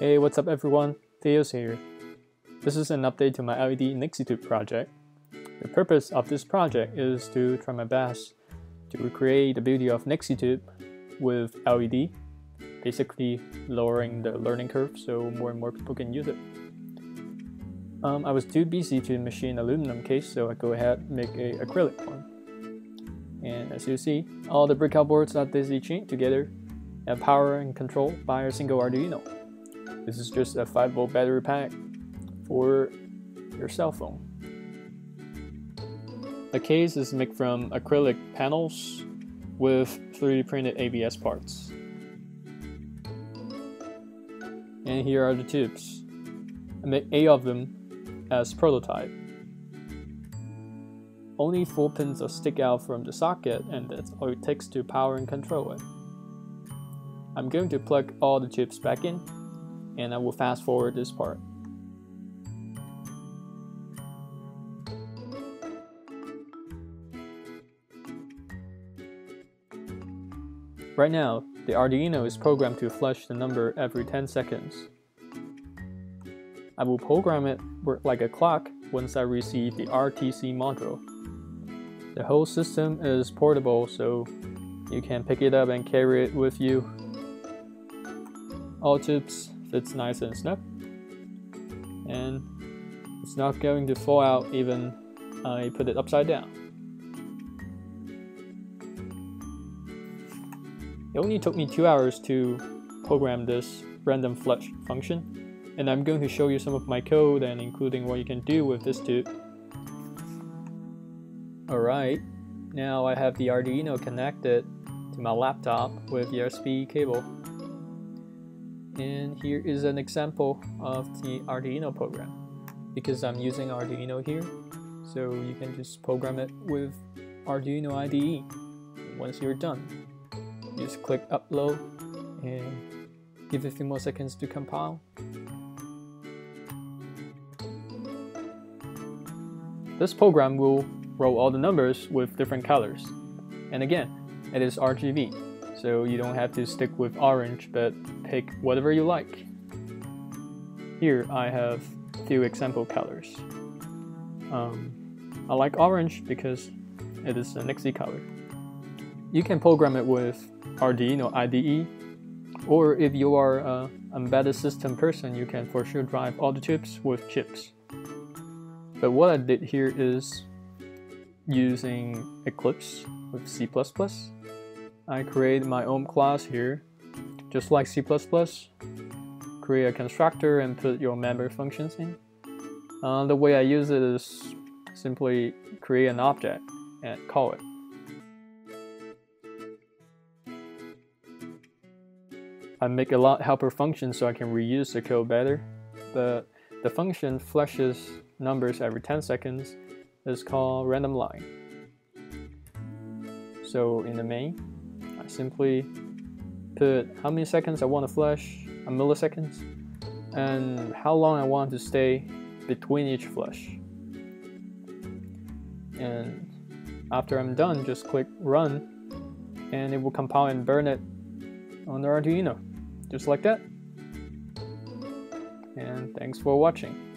Hey, what's up everyone? Theos here. This is an update to my LED NixieTube project. The purpose of this project is to try my best to recreate the beauty of NixieTube with LED, basically lowering the learning curve so more and more people can use it. Um, I was too busy to machine aluminum case, so I go ahead and make a acrylic one. And as you see, all the breakout boards are daisy chained together and power and control by a single Arduino. This is just a 5 volt battery pack for your cell phone. The case is made from acrylic panels with 3D printed ABS parts. And here are the tubes. I made 8 of them as prototype. Only 4 pins are stick out from the socket and that's all it takes to power and control it. I'm going to plug all the chips back in and I will fast forward this part. Right now, the Arduino is programmed to flush the number every 10 seconds. I will program it like a clock once I receive the RTC module. The whole system is portable so you can pick it up and carry it with you. All tubes fits nice and snug and it's not going to fall out even I put it upside down. It only took me two hours to program this random flush function, and I'm going to show you some of my code and including what you can do with this tube. Alright, now I have the Arduino connected to my laptop with USB cable. And here is an example of the Arduino program. Because I'm using Arduino here, so you can just program it with Arduino IDE once you're done just click upload and give it a few more seconds to compile. This program will roll all the numbers with different colors. And again, it is RGB, so you don't have to stick with orange, but pick whatever you like. Here I have a few example colors. Um, I like orange because it is a Nixie color. You can program it with Arduino IDE, or if you are an embedded system person, you can for sure drive all the chips with chips. But what I did here is using Eclipse with C++. I create my own class here, just like C++. Create a constructor and put your member functions in. Uh, the way I use it is simply create an object and call it. I make a lot helper function so I can reuse the code better. The, the function flushes numbers every 10 seconds is called random line. So in the main, I simply put how many seconds I want to flush, a milliseconds, and how long I want to stay between each flush. And after I'm done, just click run, and it will compile and burn it on the Arduino just like that. And thanks for watching.